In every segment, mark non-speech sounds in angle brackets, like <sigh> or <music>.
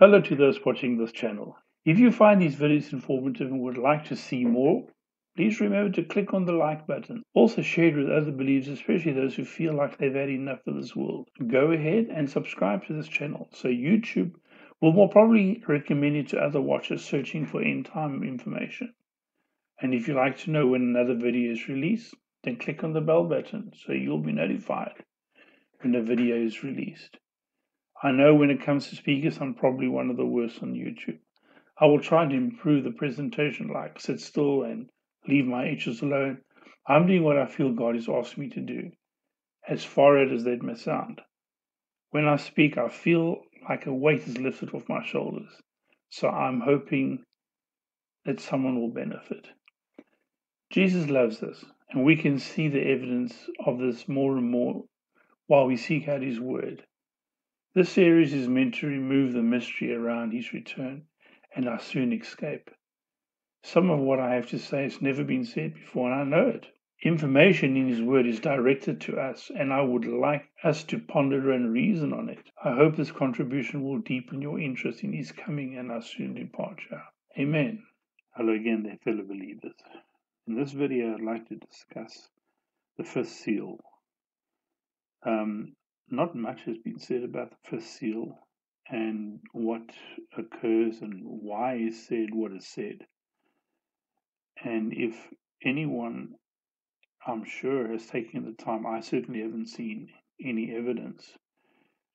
Hello to those watching this channel. If you find these videos informative and would like to see more, please remember to click on the like button. Also share it with other believers, especially those who feel like they've had enough of this world. Go ahead and subscribe to this channel so YouTube will more probably recommend it to other watchers searching for end time information. And if you'd like to know when another video is released, then click on the bell button so you'll be notified when a video is released. I know when it comes to speakers, I'm probably one of the worst on YouTube. I will try to improve the presentation, like sit still and leave my itches alone. I'm doing what I feel God has asked me to do, as far as that may sound. When I speak, I feel like a weight is lifted off my shoulders. So I'm hoping that someone will benefit. Jesus loves us, and we can see the evidence of this more and more while we seek out His Word. This series is meant to remove the mystery around his return and our soon escape. Some of what I have to say has never been said before, and I know it. Information in his word is directed to us, and I would like us to ponder and reason on it. I hope this contribution will deepen your interest in his coming and our soon departure. Amen. Hello again, dear fellow believers. In this video, I'd like to discuss the fifth seal. Um, not much has been said about the fifth seal and what occurs and why is said what is said. And if anyone, I'm sure, has taken the time, I certainly haven't seen any evidence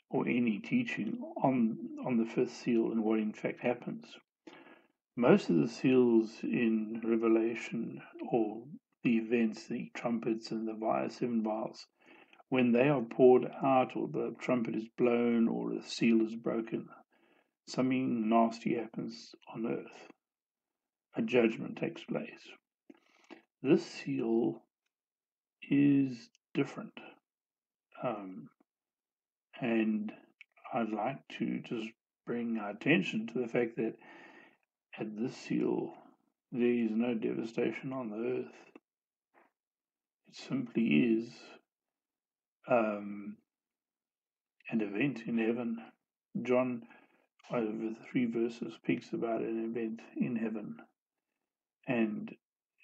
or any teaching on on the fifth seal and what in fact happens. Most of the seals in Revelation or the events, the trumpets and the seven vials, when they are poured out, or the trumpet is blown, or the seal is broken, something nasty happens on earth. A judgment takes place. This seal is different. Um, and I'd like to just bring our attention to the fact that at this seal, there is no devastation on the earth. It simply is um, an event in heaven. John, over three verses, speaks about an event in heaven, and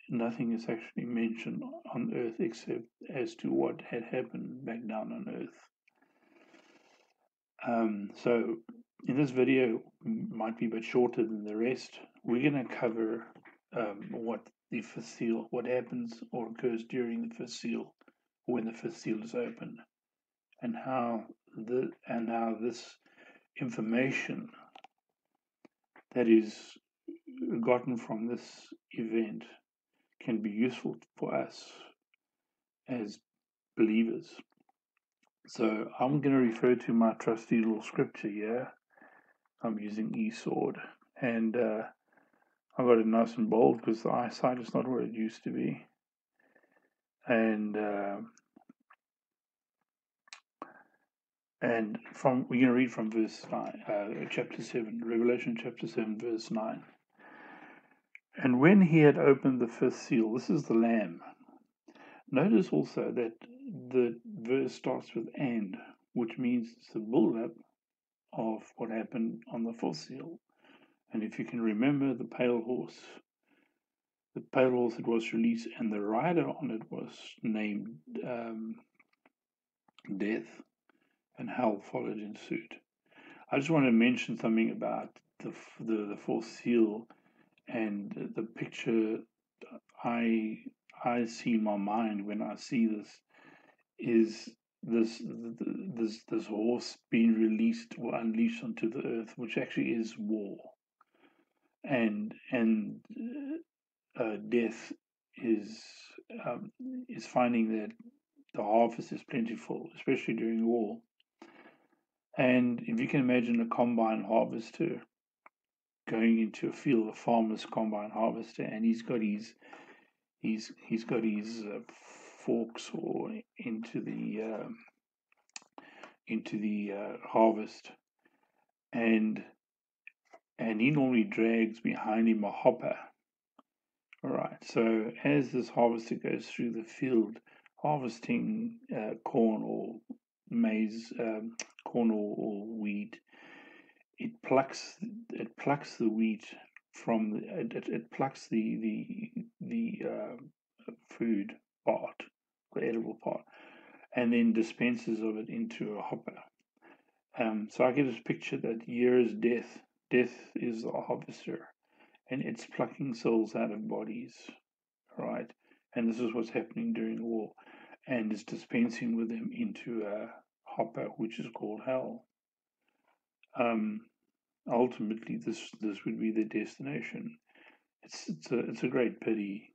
nothing is actually mentioned on earth except as to what had happened back down on earth. Um, so, in this video, might be a bit shorter than the rest. We're going to cover um, what the fifth seal, what happens or occurs during the fifth seal, when the fifth seal is opened, and how the and how this information that is gotten from this event can be useful for us as believers. So I'm going to refer to my trusty little scripture here. I'm using eSword and uh, I got it nice and bold because the eyesight is not where it used to be. And uh, And from we're going to read from verse nine, uh, chapter seven, Revelation chapter seven, verse nine. And when he had opened the fifth seal, this is the Lamb. Notice also that the verse starts with "and," which means it's the build-up of what happened on the fourth seal. And if you can remember the pale horse, the pale horse that was released, and the rider on it was named um, Death and hell followed in suit. I just want to mention something about the the, the fourth seal and the picture I I see in my mind when I see this is this this this horse being released or unleashed onto the earth, which actually is war, and and uh, death is um, is finding that the harvest is plentiful, especially during war, and if you can imagine a combine harvester going into a field, a farmer's combine harvester, and he's got his he's he's got his uh, forks or into the uh, into the uh, harvest, and and he normally drags behind him a hopper. All right. So as this harvester goes through the field, harvesting uh, corn or maize, um, corn or, or wheat, it plucks it plucks the wheat from the, it, it, plucks the the the uh, food part, the edible part, and then dispenses of it into a hopper. Um, so I get this picture that year is death, death is the harvester, and it's plucking souls out of bodies, right? And this is what's happening during war, and it's dispensing with them into a hopper, which is called hell. Um, ultimately, this this would be the destination. It's it's a it's a great pity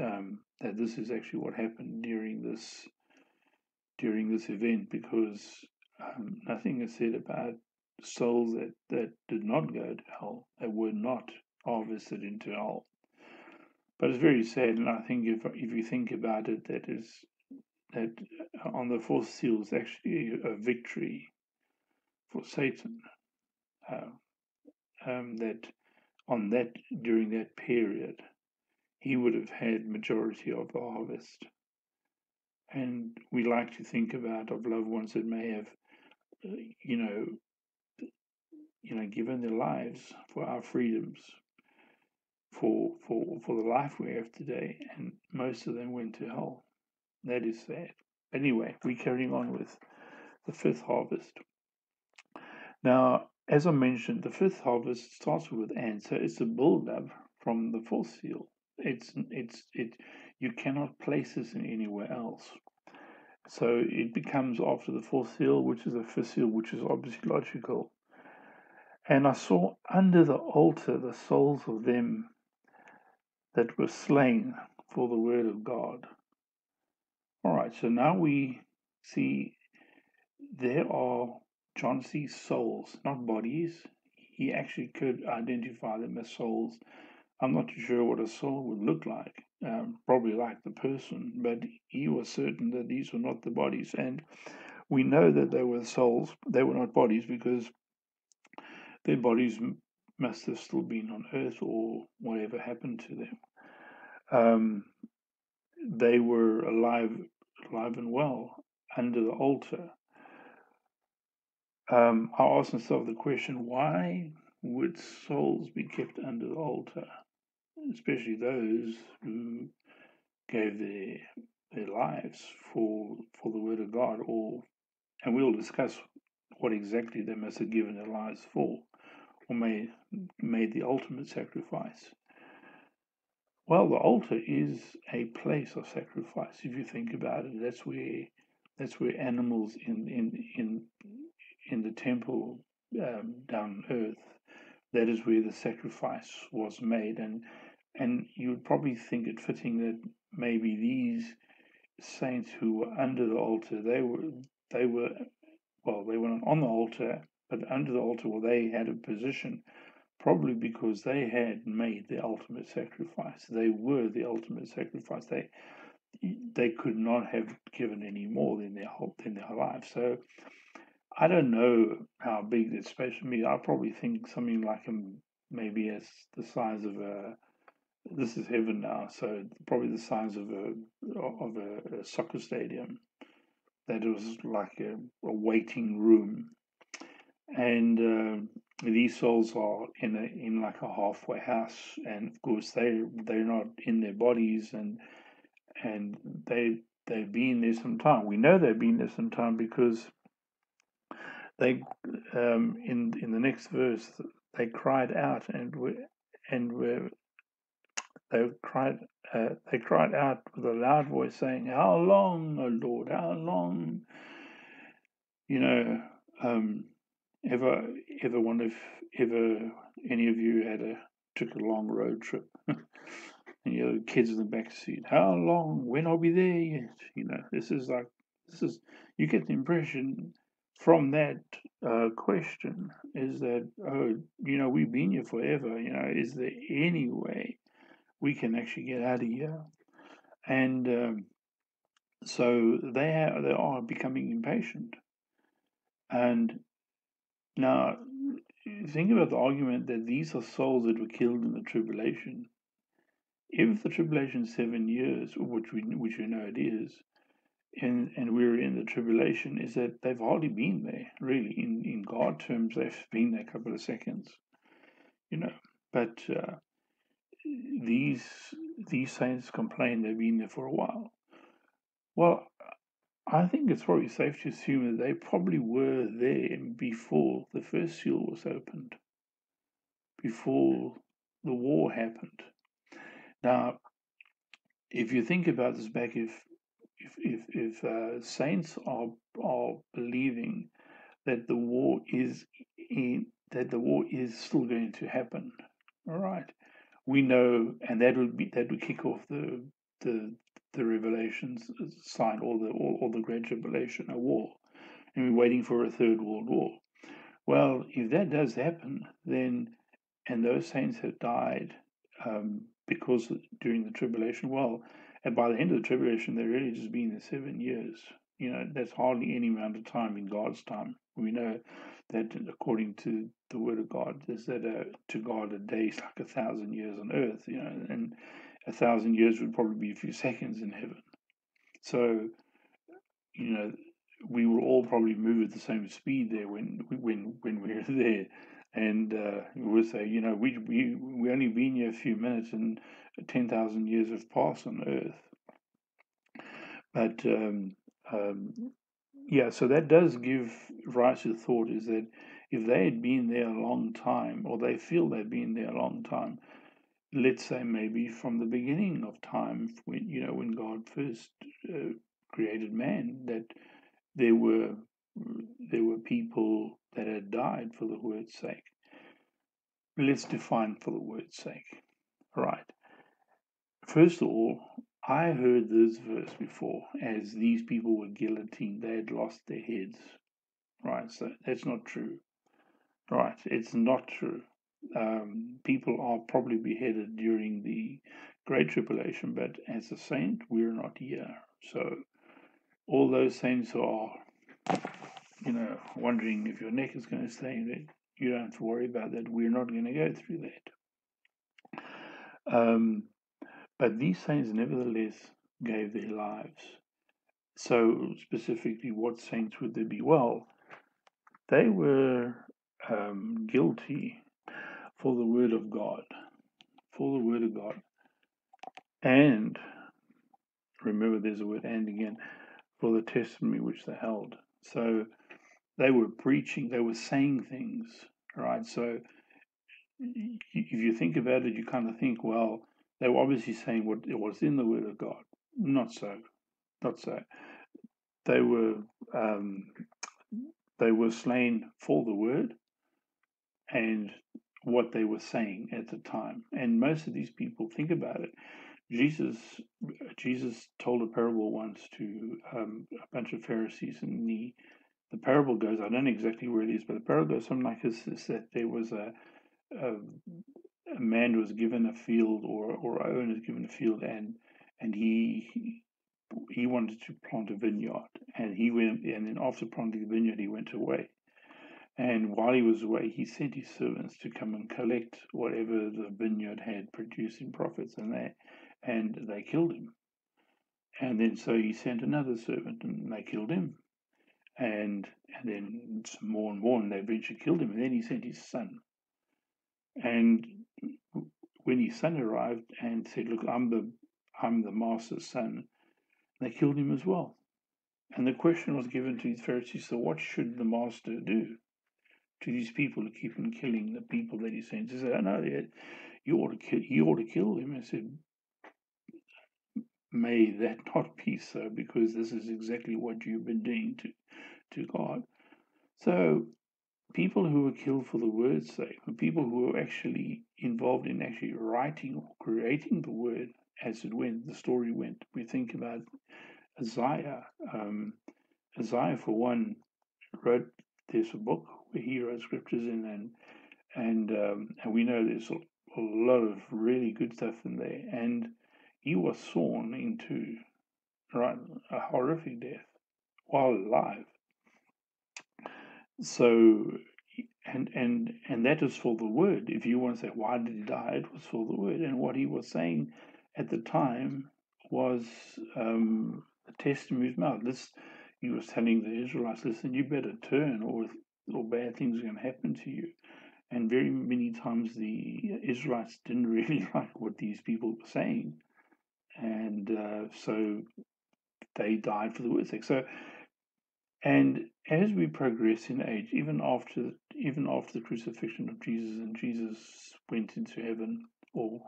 um, that this is actually what happened during this during this event because um, nothing is said about souls that, that did not go to hell, that were not harvested into hell. But it's very sad, and I think if if you think about it, that is that on the fourth seal is actually a victory for Satan. Uh, um, that on that during that period, he would have had majority of the harvest. And we like to think about of loved ones that may have, uh, you know, you know, given their lives for our freedoms, for for for the life we have today, and most of them went to hell. That is sad. Anyway, we're carrying on with the fifth harvest. Now, as I mentioned, the fifth harvest starts with answer. It's a build-up from the fourth seal. It's it's it. You cannot place this in anywhere else. So it becomes after the fourth seal, which is the fifth seal, which is obviously logical. And I saw under the altar the souls of them that were slain for the word of God. Right, so now we see there are John sees souls, not bodies. He actually could identify them as souls. I'm not too sure what a soul would look like, um, probably like the person, but he was certain that these were not the bodies. And we know that they were souls, they were not bodies because their bodies must have still been on earth or whatever happened to them. Um, they were alive, alive and well under the altar. Um, I asked myself the question: Why would souls be kept under the altar, especially those who gave their their lives for for the word of God? Or, and we'll discuss what exactly they must have given their lives for or made, made the ultimate sacrifice? Well, the altar is a place of sacrifice. If you think about it, that's where that's where animals in in in in the temple um, down earth. That is where the sacrifice was made, and and you would probably think it fitting that maybe these saints who were under the altar, they were they were well, they weren't on the altar, but under the altar, well, they had a position, probably because they had made the ultimate sacrifice. They were the ultimate sacrifice. They they could not have given any more than their whole than their life. So I don't know how big this space would be. I probably think something like a, maybe as the size of a this is heaven now, so probably the size of a of a, a soccer stadium. That was like a, a waiting room and uh, these souls are in a in like a halfway house, and of course they they're not in their bodies, and and they they've been there some time. We know they've been there some time because they um, in in the next verse they cried out and were and were they cried uh, they cried out with a loud voice saying, "How long, O Lord? How long?" You know. Um, Ever, ever wonder if ever any of you had a took a long road trip <laughs> and you know kids in the back seat? How long? When are we there yet? You know, this is like this is you get the impression from that uh, question is that oh you know we've been here forever. You know, is there any way we can actually get out of here? And um, so they are, they are becoming impatient, and now, think about the argument that these are souls that were killed in the tribulation. If the tribulation is seven years, which we which we know it is, and and we're in the tribulation is that they've hardly been there really. In in God terms they've been there a couple of seconds you know. But uh, these these saints complain they've been there for a while. Well I think it's probably safe to assume that they probably were there before the first seal was opened before the war happened. Now if you think about this back if if if, if uh, saints are are believing that the war is in, that the war is still going to happen, all right, we know, and that would be that would kick off the the the revelations sign or the or, or the great tribulation, a war, and we're waiting for a third world war. Well, if that does happen, then and those saints have died um, because during the tribulation, well, and by the end of the tribulation, they're really just been there seven years. You know, that's hardly any amount of time in God's time. We know that according to the Word of God, is that uh, to God a day is like a thousand years on earth. You know, and a thousand years would probably be a few <laughs> seconds in heaven. So, you know, we will all probably move at the same speed there when when when we're <laughs> there. And uh, we'll say, you know, we we we only been here a few minutes, and 10,000 years have passed on earth. But um, um, yeah, so that does give rise to the thought is that if they had been there a long time, or they feel they've been there a long time, let's say maybe from the beginning of time, when you know when God first uh, created man, that there were there were people that had died for the word's sake. Let's define for the word's sake. Right. First of all, I heard this verse before as these people were guillotined, they had lost their heads. Right, so that's not true. Right, it's not true. Um, people are probably beheaded during the Great Tribulation, but as a saint, we're not here. So all those saints are, you know, wondering if your neck is going to stay there. You don't have to worry about that. We're not going to go through that. Um, but these saints nevertheless gave their lives. So, specifically, what saints would there be? Well, they were um, guilty for the word of God, for the word of God. And, remember there's a word and again, for the testimony which they held. So, they were preaching, they were saying things, right? So, if you think about it, you kind of think, well, they were obviously saying what was in the Word of God. Not so. Not so. They were um, they were slain for the Word and what they were saying at the time. And most of these people think about it. Jesus Jesus told a parable once to um, a bunch of Pharisees, and the the parable goes. I don't know exactly where it is, but the parable goes something like this: is that there was a, a a man was given a field or or owner was given a field and and he he wanted to plant a vineyard and he went and then after planting the vineyard he went away and while he was away he sent his servants to come and collect whatever the vineyard had producing profits and they and they killed him. And then so he sent another servant and they killed him. And and then more and more and they eventually killed him and then he sent his son. And when his son arrived and said, "Look, I'm the I'm the master's son," they killed him as well. And the question was given to his Pharisees: So, what should the master do to these people who keep on killing the people that he sends? He said, "I know you ought to kill. You ought to kill them." I said, "May that <laughs> not be so, because this is exactly what you've been doing to to God." So people who were killed for the word's sake, people who were actually involved in actually writing or creating the word as it went, the story went. We think about Isaiah. Um, Isaiah, for one, wrote this book where he wrote scriptures in, and and um, and we know there's a, lot of really good stuff in there. And he was sawn into right a horrific death while alive so, and and and that is for the word. If you want to say why did he die, it was for the word. And what he was saying at the time was um, a testimony's mouth. This he was telling the Israelites, listen, you better turn, or or bad things are going to happen to you. And very many times the Israelites didn't <laughs> really like what these people were saying, and uh, so they died for the word's sake. So, and as we progress in age, even after even after the crucifixion of Jesus, and Jesus went into heaven or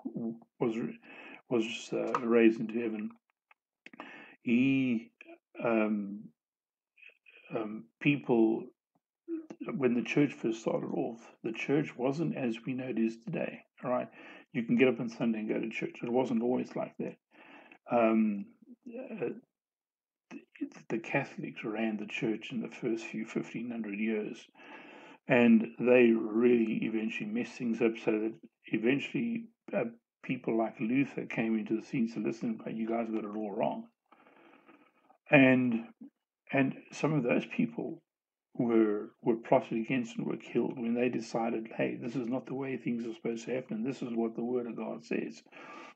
was was uh, raised into heaven, he um, um, people when the church first started off, the church wasn't as we know it is today. All right, you can get up on Sunday and go to church. It wasn't always like that. Um, uh, the Catholics ran the church in the first few 1500 years. And they really eventually messed things up so that eventually uh, people like Luther came into the scene to listen, you guys got it all wrong. And and some of those people were were plotted against and were killed when they decided, hey, this is not the way things are supposed to happen. This is what the Word of God says.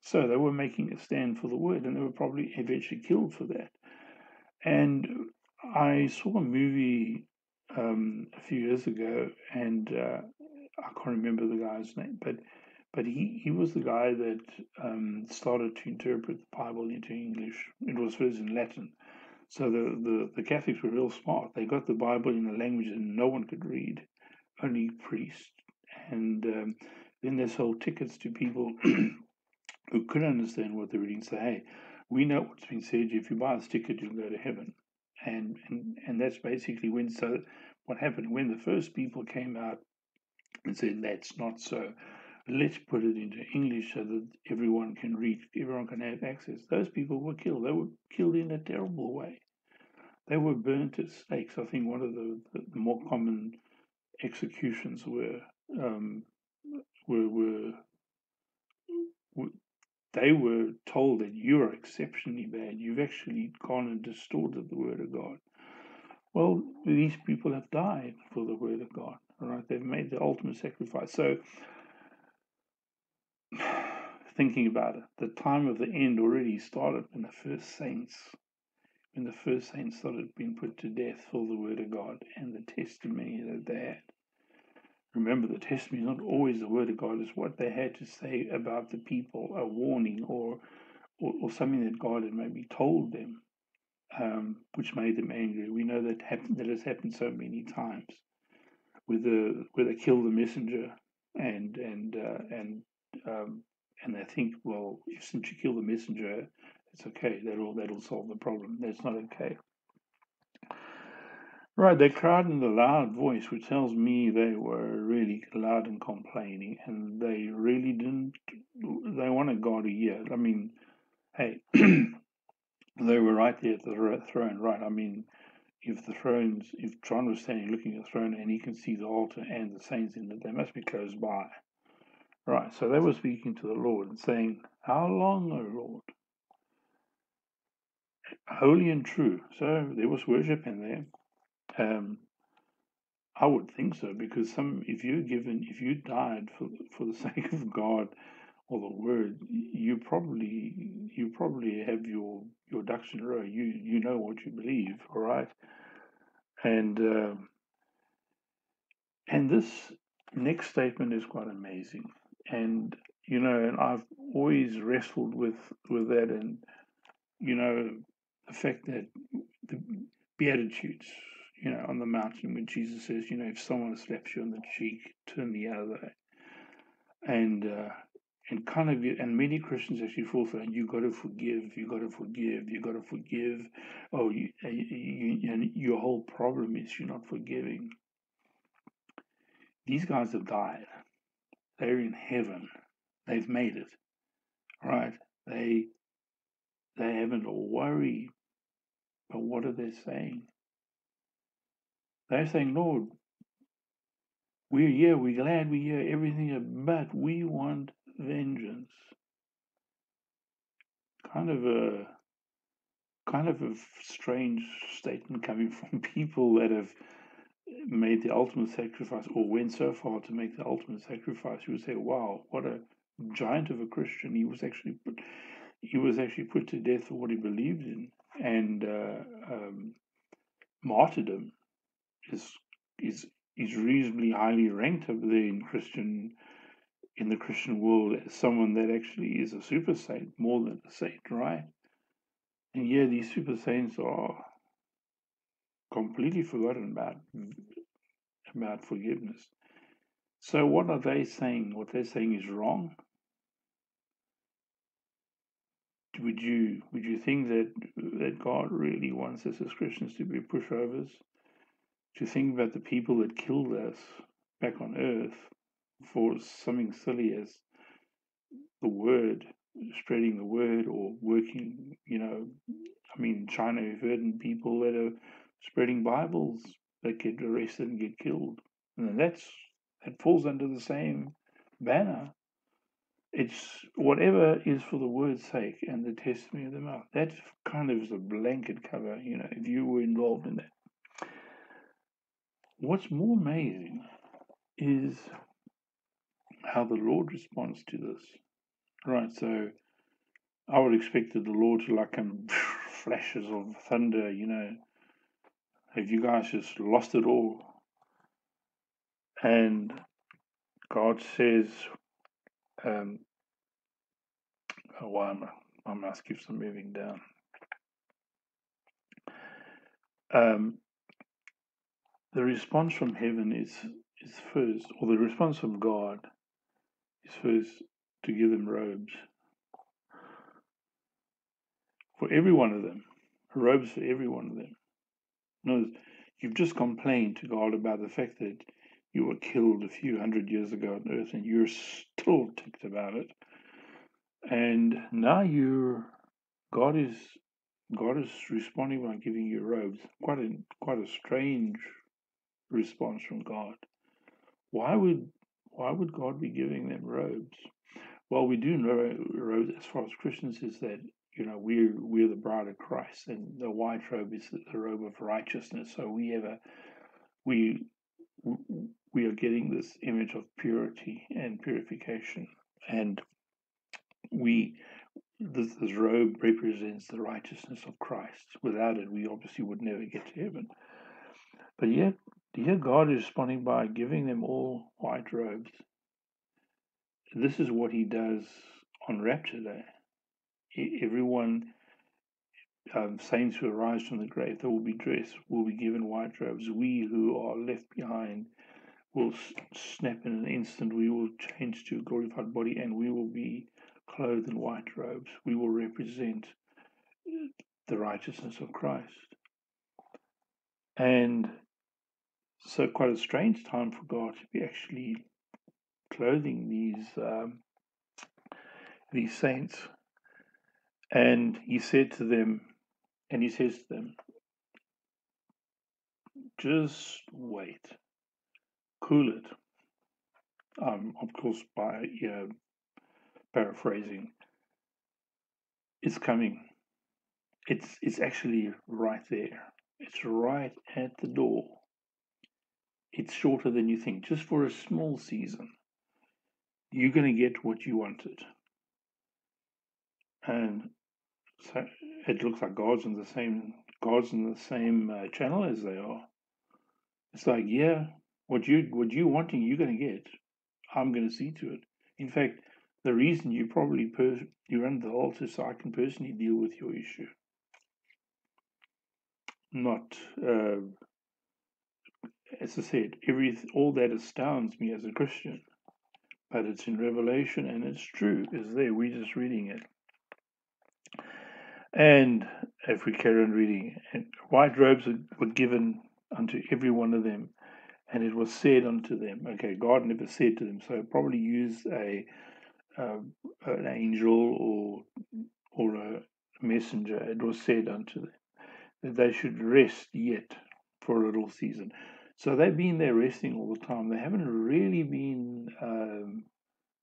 So they were making a stand for the Word, and they were probably eventually killed for that. And I saw a movie um, a few years ago, and uh, I can't remember the guy's name, but but he, he was the guy that um, started to interpret the Bible into English. It was first in Latin. So the, the, the Catholics were real smart. They got the Bible in a language that no one could read, only priests. And um, then they sold tickets to people <clears throat> who couldn't understand what they're reading. Say, hey, we know what's been said. If you buy this ticket, you'll go to heaven. And, and and that's basically when. So what happened when the first people came out and said that's not so. Let's put it into English so that everyone can read, everyone can have access. Those people were killed. They were killed in a terrible way. They were burnt at stakes. I think one of the, the, more common executions were um, were, were, were they were told that you are exceptionally bad. You've actually gone and distorted the word of God. Well, these people have died for the word of God. Right, they've made the ultimate sacrifice. So, <sighs> thinking about it, the time of the end already started when the first saints, when the first saints started being put to death for the word of God and the testimony that they had. Remember, the testimony is not always the word of God, it's what they had to say about the people, a warning or, or, or something that God had maybe told them, um, which made them angry. We know that happened, that has happened so many times, where, the, where they kill the messenger and and uh, and um, and they think, well, since you kill the messenger, it's okay. That'll that'll solve the problem. That's not okay. Right, they cried in a loud voice, which tells me they were really loud and complaining, and they really didn't. They wanted God to hear. I mean, hey, <clears throat> they were right there at the throne, right? I mean, if the thrones, if John was standing looking at the throne and he can see the altar and the saints in it, they must be close by. Right, so they were speaking to the Lord and saying, How long, O Lord? Holy and true. So there was worship in there. Um, I would think so because some, if you given, if you died for for the <laughs> sake of God or the Word, you probably you probably have your your ducks in a row. You you know what you believe, all right, and uh, and this next statement is quite amazing, and you know, and I've always wrestled with with that, and you know, the fact that the Beatitudes you know, on the mountain when Jesus says, you know, if someone slaps you on the cheek, turn the other. And uh, and kind of and many Christians actually fall for it. You got to forgive. You got to forgive. You got to forgive. Oh, you, you, and your whole problem is you're not forgiving. These guys have died. They're in heaven. They've made it. Right? They they haven't a worry. But what are they saying? They're saying, Lord, we're here, we're glad we're here, everything, but we want vengeance. Kind of a kind of a strange statement coming <laughs> from people that have made the ultimate sacrifice or went so far to make the ultimate sacrifice. You would say, wow, what a giant of a Christian. He was actually put, he was actually put to death for what he believed in, and uh, um, martyrdom is is is reasonably highly ranked over there in Christian in the Christian world as someone that actually is a super saint more than a saint, right? And yeah, these super saints are completely forgotten about about forgiveness. So what are they saying? What they're saying is wrong. Would you would you think that that God really wants us as Christians to be pushovers? To think about the people that killed us back on earth for something silly as the word, spreading the word or working, you know, I mean, China, we've heard people that are spreading Bibles that get arrested and get killed. And that's that falls under the same banner. It's whatever is for the word's sake and the testimony of the mouth. That kind of is a blanket cover, you know, if you were involved in that. What's more amazing is how the Lord responds to this. Right, so I would expect that the Lord to like come <laughs> flashes of thunder, you know. Have you guys just lost it all? And God says, um, oh, I must keep some moving down. Um, the response from heaven is is first, or the response from God is first to give them robes for every one of them, robes for every one of them. No, you've just complained to God about the fact that you were killed a few hundred years ago on earth and you're still ticked about it. And now you're God is God is responding by giving you robes. Quite a quite a strange response from God. Why would why would God be giving them robes? Well, we do know robes as far as Christians is that you know we're we're the bride of Christ, and the white robe is the robe of righteousness. So we have a we we are getting this image of purity and purification, and we this, this robe represents the righteousness of Christ. Without it, we obviously would never get to heaven. But yet, here God is responding by giving them all white robes. This is what He does on Rapture Day. Everyone, um, saints who arise from the grave, they will be dressed, will be given white robes. We who are left behind will snap in an instant. We will change to a glorified body and we will be clothed in white robes. We will represent the righteousness of Christ. And so, quite a strange time for God to be actually clothing these um, these saints. And He said to them, and He says to them, just wait cool it. Um, of course, by paraphrasing, it's coming. It's it's actually right there. It's right at the door. It's shorter than you think. Just for a small season, you're going to get what you wanted. And it looks like God's in the same God's in the same uh, channel as they are. It's like, yeah, what you what you wanting, you're going to get. I'm going to see to it. In fact, the reason you probably per- you run the altar so I can personally deal with your issue, not. Uh, as I said, every all that astounds me as a Christian, but it's in Revelation and it's true. Is there. We're just reading it. And if we carry on reading, white robes were given unto every one of them, and it was said unto them. Okay, God never said to them, so probably used a uh, an angel or or a messenger. It was said unto them that they should rest yet for a little season. So they've been there resting all the time. They haven't really been um,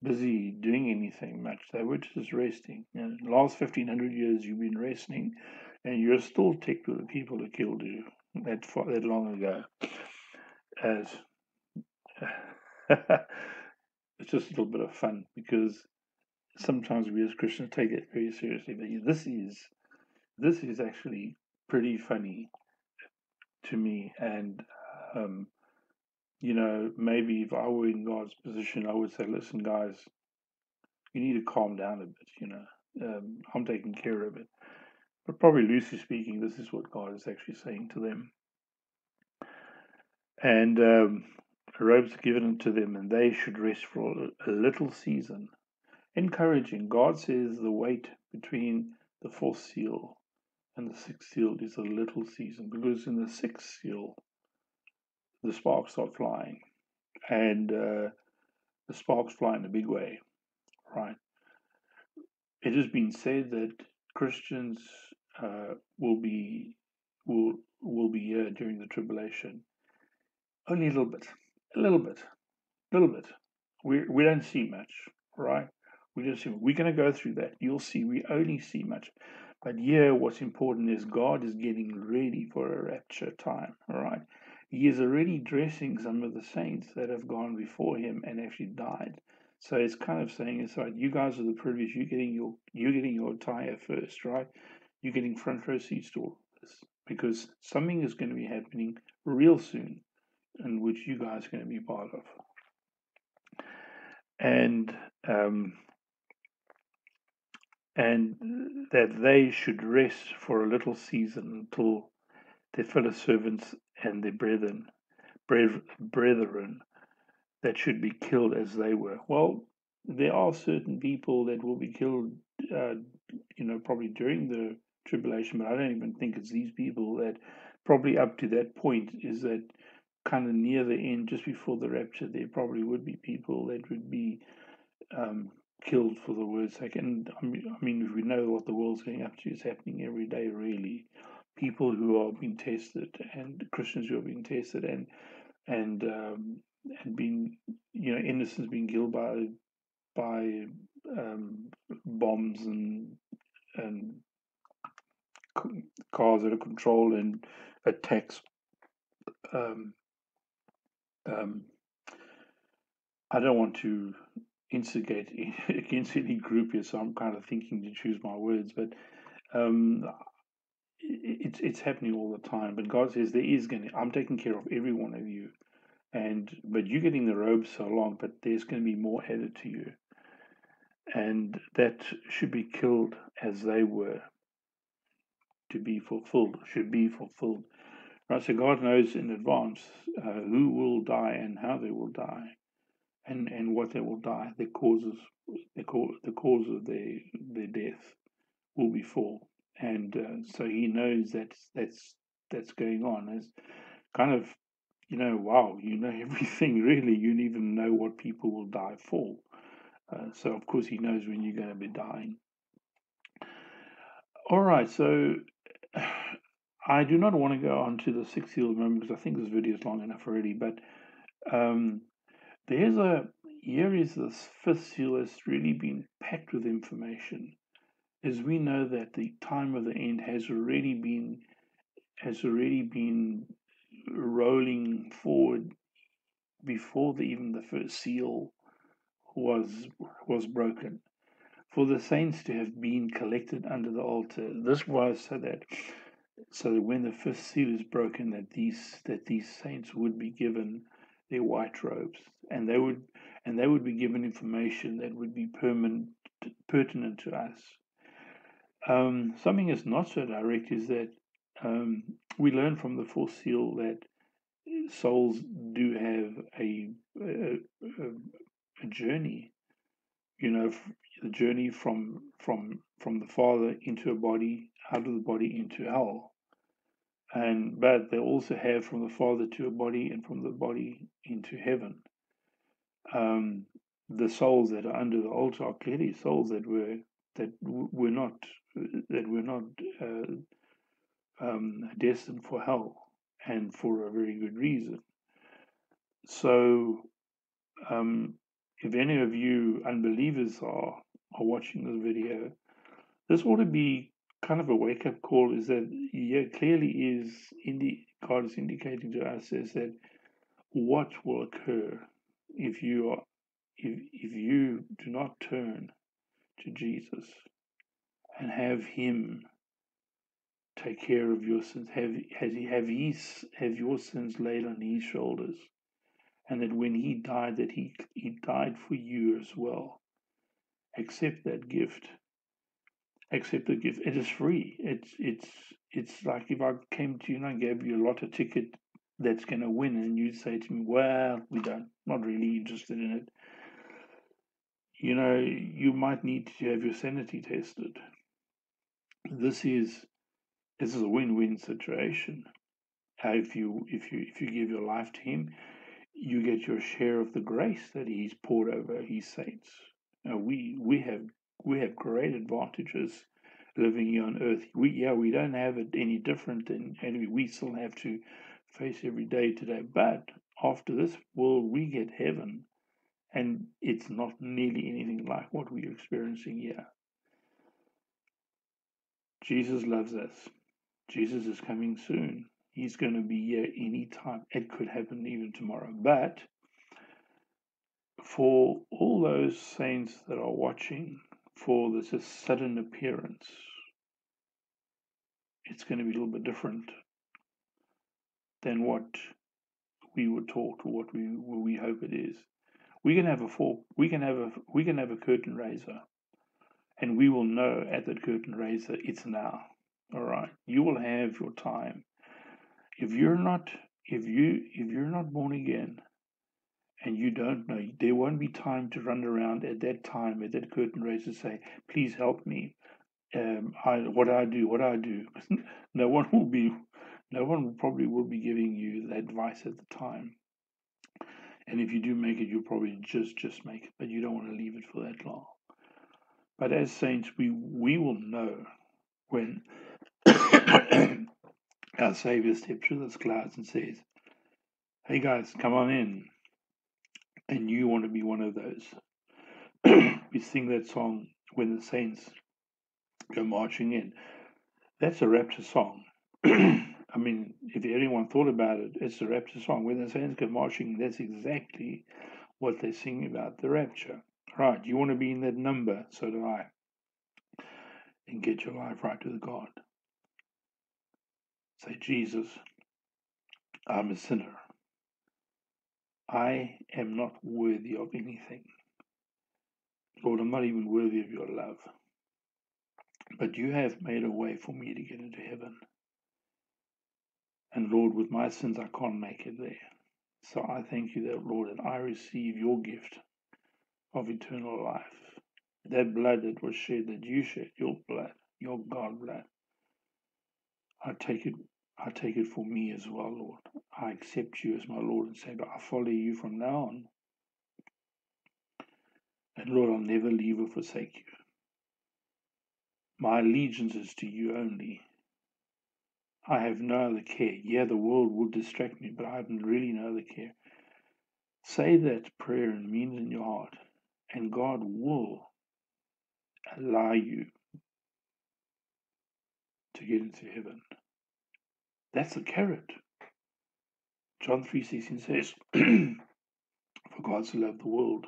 busy doing anything much. They were just resting. Know, the last 1500 years, you've been resting, and you're still ticked with the people that killed you that, that long ago as <sighs> it's just a little bit of fun because sometimes we as Christians take it very seriously, but this is this is actually pretty funny to me. And um, you know, maybe if I were in God's position, I would say, "Listen, guys, you need to calm down a bit." You know, um, I'm taking care of it. But probably loosely speaking, this is what God is actually saying to them. And um, robes are given to them, and they should rest for a little season. Encouraging. God says the wait between the fourth seal and the sixth seal is a little season because in the sixth seal, the sparks start flying, and uh, the sparks fly in a big way, right? It has been said that Christians uh, will be will will be here during the tribulation. Only a little bit, a little bit, a little bit. We we don't see much, right? We don't see. We're going to go through that. You'll see. We only see much. But here, what's important is God is getting ready for a rapture time. All right. He is already dressing some of the saints that have gone before him and actually died. So it's kind of saying it's like you guys are the privileged. You're getting your you're getting your tire first, right? You're getting front row seats to all this because something is going to be happening real soon, in which you guys are going to be part of. And um, and that they should rest for a little season until their fellow servants and their brethren, brethren that should be killed as they were. Well, there are certain people that will be killed, uh, you know, probably during the tribulation, but I don't even think it's these people that probably up to that point is that kind of near the end, just before the rapture, there probably would be people that would be um, killed for the word's sake. And I mean, I mean, if we know what the world's going up to is happening every day, really. People who are being tested and Christians who are being tested and and um, and being you know innocents being killed by by um, bombs and and cars out of control and attacks. Um, um, I don't want to instigate <laughs> against any group here, so I'm kind of thinking to choose my words, but um, it's it's happening all the time. But God says there is going to. I'm taking care of every one of you, and but you're getting the robe so long, but there's going to be more added to you, and that should be killed as they were to be fulfilled. Should be fulfilled. Right. So God knows in advance uh, who will die and how they will die and, and what they will die, the causes, the, cause, the cause of their, their death will be full. And uh, so he knows that that's, that's going on. It's kind of, you know, wow, you know <laughs> everything really. You even know what people will die for. Uh, so, of course, he knows when you're going to be dying. All right, so <sighs> I do not want to go on to the six seals moment because I think this video is long enough already, but um, there's a here is this fifth seal has really been packed with information, as we know that the time of the end has already been has already been rolling forward before the, even the first seal was was broken. For the saints to have been collected under the altar, this was so that so that when the fifth seal is broken, that these that these saints would be given their white robes, and they would and they would be given information that would be permanent, pertinent to us. Um, something that's not so direct is that um, we learn from the fourth seal that souls do have a, a, a journey. You know, the journey from from from the Father into a body, out of the body into hell and but they also have from the Father to a body and from the body into heaven. Um, the souls that are under the altar are clearly souls that were that were not that we're not uh, um, destined for hell, and for a very good reason. So, um, if any of you unbelievers are are watching this video, this ought to be kind of a wake up call is that yeah, clearly is indi- God is indicating to us is that what will occur if you are if if you do not turn to Jesus and have Him take care of your sins. Have has He have He have your sins laid on His shoulders, and that when He died, that He He died for you as well. Accept that gift. Accept the gift. It is free. It's it's it's like if I came to you and I gave you a lotto ticket that's going to win, and you say to me, "Well, we don't, not really interested in it." You know, you might need to have your sanity tested. This is this is a win-win situation. If you if you if you give your life to Him, you get your share of the grace that He's poured over His saints. We we have we have great advantages living here on earth. We yeah we don't have it any different than and we still have to face every day today. But after this world, we get heaven, and it's not nearly anything like what we're experiencing here. Jesus loves us. Jesus is coming soon. He's going to be here any time. It could happen even tomorrow. But for all those saints that are watching for this sudden appearance, it's going to be a little bit different than what we were taught or what we what we hope it is. We can have a four, we can have a we can have a curtain raiser, and we will know at that curtain raiser it's now. All right, you will have your time. If you're not if you if you're not born again, and you don't know, there won't be time to run around at that time at that curtain raiser say, "Please help me." Um, I, what I do, what I do. <laughs> no one will be no one probably will be giving you the advice at the time. And if you do make it, you'll probably just just make it, but you don't want to leave it for that long. But as saints, we we will know when <coughs> our Savior steps through those clouds and says, "Hey guys, come on in," and you want to be one of those. <coughs> we sing that song when the saints go marching in. That's a rapture song. <coughs> I mean, if anyone thought about it, it's a rapture song. When the saints go marching, that's exactly what they sing about the rapture. Right, you want to be in that number, so do I. And get your life right with God. Say, Jesus, I'm a sinner. I am not worthy of anything. Lord, I'm not even worthy of your love. But you have made a way for me to get into heaven. And Lord, with my sins, I can't make it there. So I thank you that, Lord, that I receive your gift of eternal life. That blood that was shed, that you shed, your blood, your God blood. I take it I take it for me as well, Lord. I accept you as my Lord and Savior. I follow you from now on. And Lord, I'll never leave or forsake you. My allegiance is to you only. I have no other care. Yeah, the world will distract me, but I have really no other care. Say that prayer and mean it in your heart, and God will allow you to get into heaven. That's the carrot. John 3.16 says, <clears throat> For God so loved the world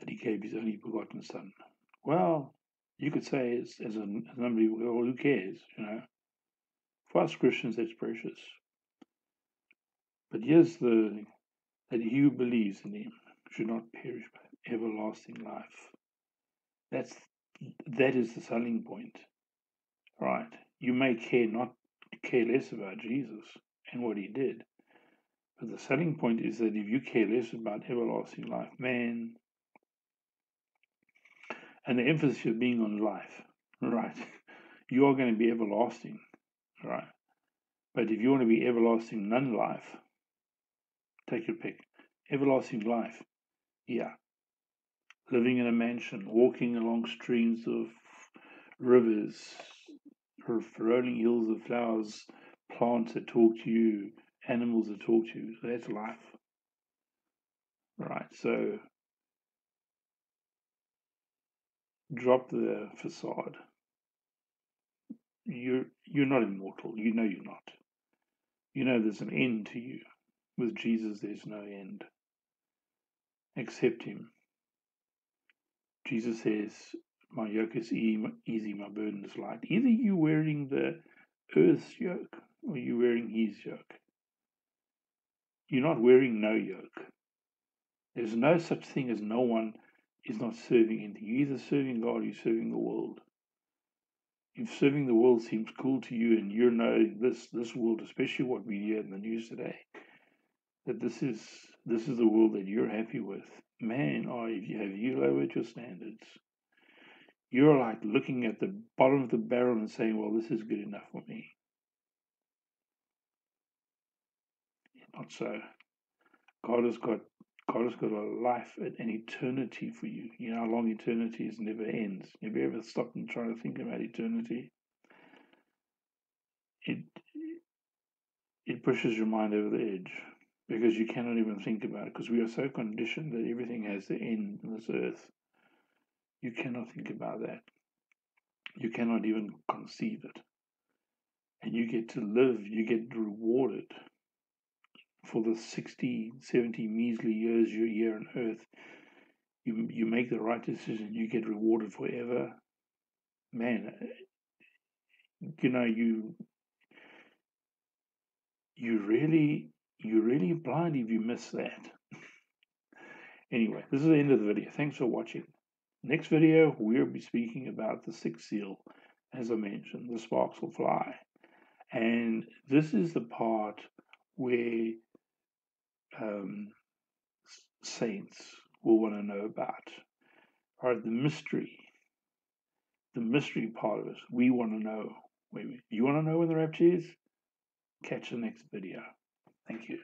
that he gave his only begotten Son. Well, you could say as, as, a, as a people, well, who cares, you know? For us Christians, that's precious. But here's the that he who believes in him should not perish but everlasting life. That's that is the selling point. Right. You may care not care less about Jesus and what he did. But the selling point is that if you care less about everlasting life, man, and the emphasis of being on life, right, <laughs> you are going to be everlasting right? But if you want to be everlasting non life, take your pick. Everlasting life, yeah. Living in a mansion, walking along streams of rivers, rolling hills of flowers, plants that talk to you, animals that talk to you. So that's life. Right, so drop the facade you're you're not immortal. You know you're not. You know there's an end to you. With Jesus, there's no end. Accept Him. Jesus says, My yoke is easy, my burden is light. Either you're wearing the earth's yoke or you're wearing his yoke. You're not wearing no yoke. There's no such thing as no one is not serving anything. You're either serving God or you're serving the world. If serving the world seems cool to you and you're knowing this this world, especially what we hear in the news today, that this is this is the world that you're happy with, man, you have you lowered your standards, you're like looking at the bottom of the barrel and saying, Well, this is good enough for me. Not so. God has got God has got a life and an eternity for you. You know how long eternity is never ends. Have you ever stopped and tried to think about eternity? It it pushes your mind over the edge because you cannot even think about it because we are so conditioned that everything has the end on this earth. You cannot think about that. You cannot even conceive it. And you get to live, you get rewarded for the 60, 70 measly years you're here on earth. You, you make the right decision, you get rewarded forever. Man, you know, you you really you're really blind if you miss that. anyway, this is the end of the video. Thanks for watching. Next video, we'll be speaking about the sixth seal. As I mentioned, the sparks will fly. And this is the part where um, saints will want to know about. Or the mystery. The mystery part of it. We want to know. You want to know when the rapture is? Catch the next video. Thank you.